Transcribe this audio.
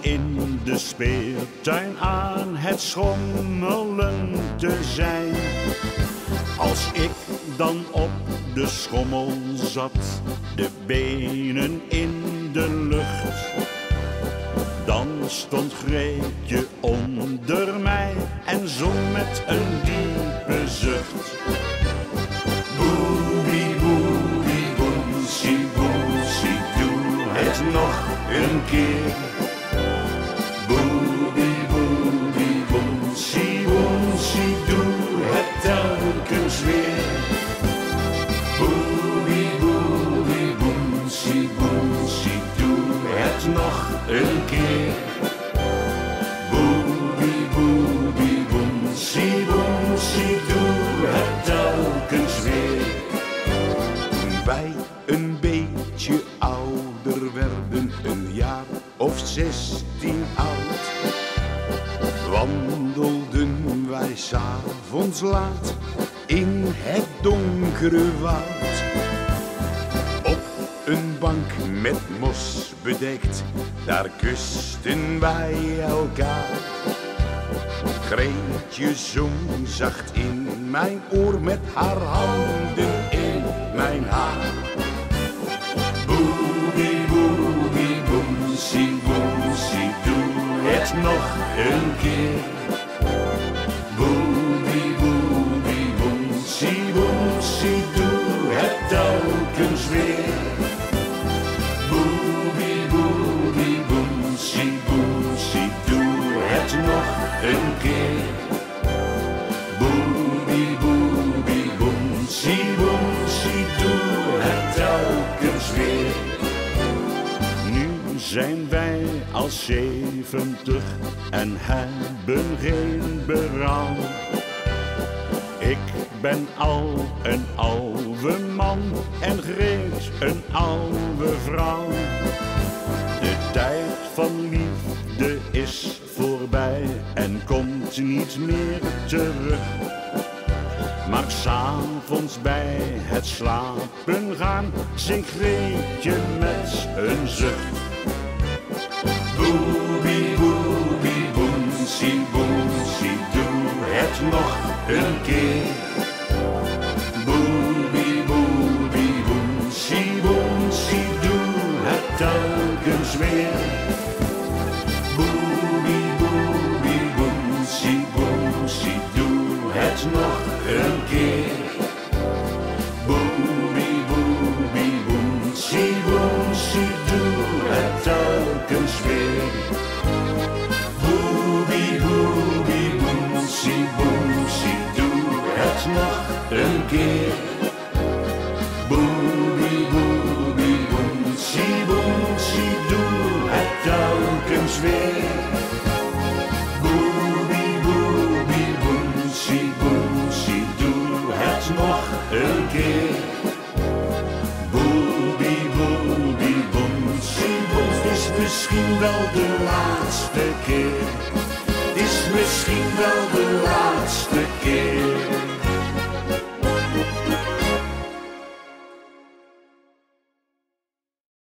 in de speeltuin aan het schommelen te zijn. Als ik dan op de schommel zat, de benen in de lucht. Dan stond Greetje onder mij en zong met een diepe zucht. Boebie, boebie, boensie, boensie, doe het nog een keer. Boebie, boebie, boensie, boensie, doe het telkens weer. Wij een beetje ouder werden, een jaar of zestien oud, wandelden wij s'avonds laat in het donkere woud. Op een bank met mos bedekt, daar kusten wij elkaar. Greetje zong zacht in mijn oor met haar handen in mijn haar. Boebie, boebie, boensie, boensie, doe het nog een keer. Zijn wij al zeventig en hebben geen berouw. Ik ben al een oude man en Greet een oude vrouw. De tijd van liefde is voorbij en komt niet meer terug. Maar s'avonds bij het slapen gaan zingt Greetje met een zucht. Een keer. Boebie, boebie, boensie, boensie, doe het telkens weer. Boebie, boebie, boensie, boensie, doe het nog een keer. Telkens weer. Boensie, boensie, doe het nog een keer. Boebie, boebie, boensie, boens, is misschien wel de laatste keer. Is misschien wel de